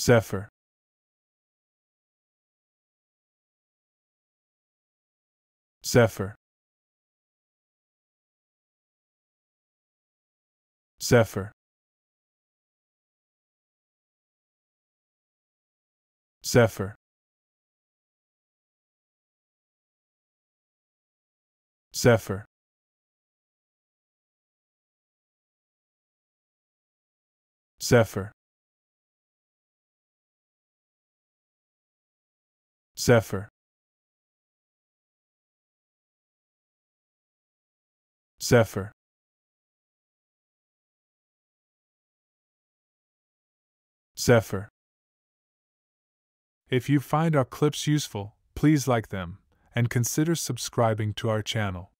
Zephyr. Zephyr. Zephyr. Zephyr. Zephyr. Zephyr. Zephyr. Zephyr. Zephyr. If you find our clips useful, please like them and consider subscribing to our channel.